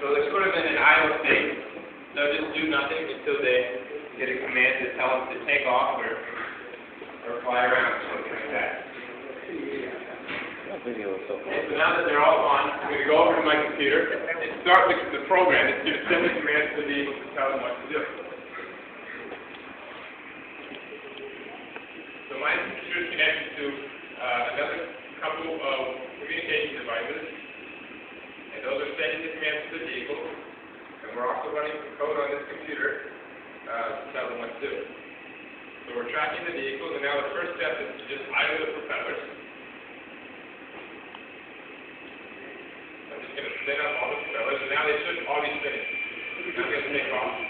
So they're sort of in an idle state. They'll just do nothing until they get a command to tell them to take off or, or fly around or something like that. Video so So now that they're all on, I'm going to go over to my computer and start the, the program. It's going to send the commands to the vehicle to tell them what to do. So my computer is connected to uh, another couple of communication devices, and those are sending the commands to the vehicle. And we're also running some code on this computer uh, to tell them what to do. So we're tracking the vehicles, and now the first step is to just idle the propellers. I'm just going to spin up all the propellers, and now they should all be spinning. I'm going to take off.